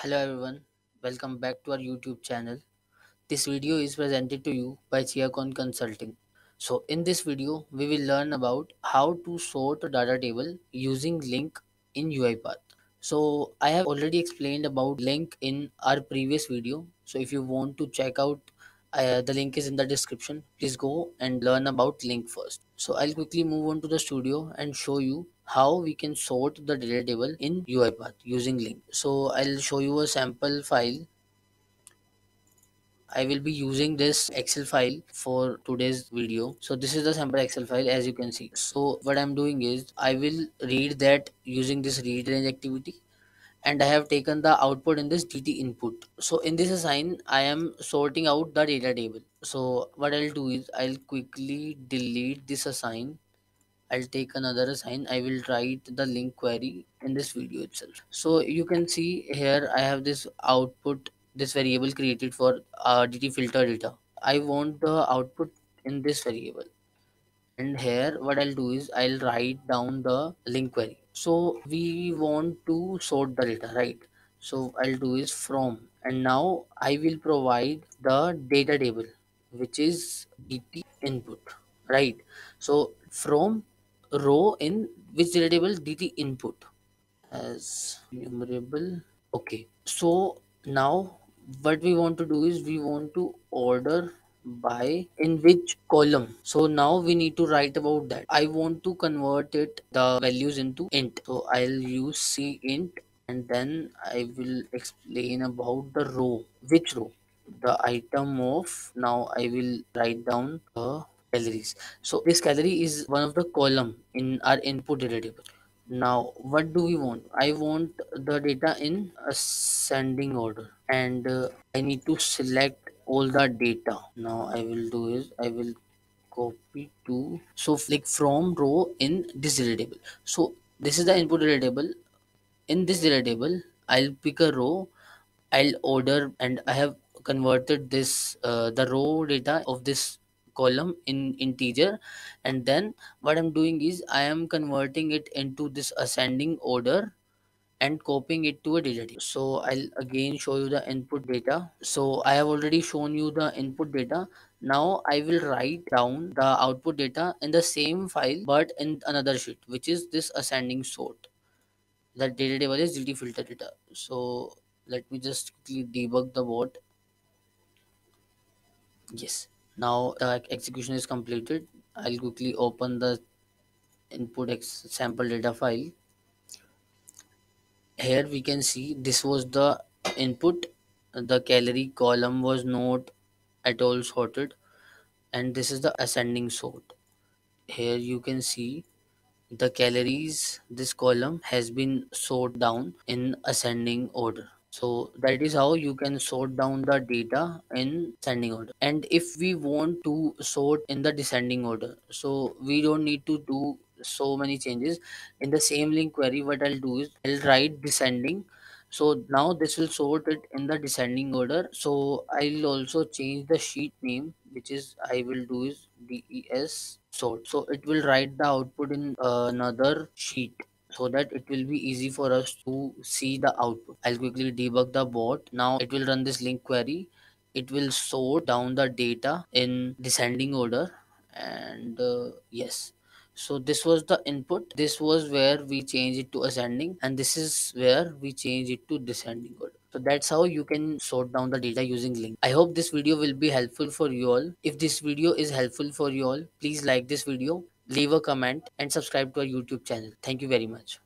Hello everyone, welcome back to our YouTube channel. This video is presented to you by Chiacon Consulting. So in this video, we will learn about how to sort a data table using LINQ in UiPath. So I have already explained about LINQ in our previous video. So if you want to check out uh, the link is in the description. Please go and learn about LINQ first. So I'll quickly move on to the studio and show you how we can sort the data table in UiPath using LINQ So I'll show you a sample file. I will be using this Excel file for today's video. So this is the sample Excel file as you can see. So what I'm doing is I will read that using this read range activity and I have taken the output in this DT input. So in this assign, I am sorting out the data table. So what I'll do is I'll quickly delete this assign. I'll take another assign. I will write the LINQ query in this video itself. So you can see here I have this output, this variable created for uh, DT filter data. I want the output in this variable and here what I'll do is I'll write down the LINQ query so we want to sort the data right? So I'll do is from and now I will provide the data table which is DT input right? So from row in which data table? DT input as numerable okay. So now what we want to do is we want to order by in which column? So now we need to write about that. I want to convert it the values into int. So i'll use CInt and then i will explain about the row. Which row? The item of now i will write down the calories. So this calorie is one of the column in our input data now what do we want? I want the data in ascending order and uh, i need to select all the data. Now i will do is i will copy to so like from row in this table so this is the input table in this table i'll pick a row. I'll order and i have converted this uh, the row data of this column in integer. And then what i'm doing is i am converting it into this ascending order and copying it to a table. So I'll again show you the input data. So I have already shown you the input data. Now I will write down the output data in the same file but in another sheet which is this ascending sort. The data table is DT filter data. So let me just quickly debug the bot. Yes now the execution is completed i'll quickly open the input sample data file here we can see this was the input. The calorie column was not at all sorted and this is the ascending sort. Here you can see the calories this column has been sorted down in ascending order. So that is how you can sort down the data in ascending order. And if we want to sort in the descending order so we don't need to do so many changes. In the same LINQ query what i'll do is i'll write descending. So now this will sort it in the descending order. So i'll also change the sheet name which is i will do is des sort. So it will write the output in uh, another sheet so that it will be easy for us to see the output. I'll quickly debug the bot. Now it will run this LINQ query. It will sort down the data in descending order. And uh, yes so this was the input. This was where we change it to ascending and this is where we change it to descending order. So that's how you can sort down the data using LINQ. I hope this video will be helpful for you all. If this video is helpful for you all please like this video leave a comment and subscribe to our youtube channel. Thank you very much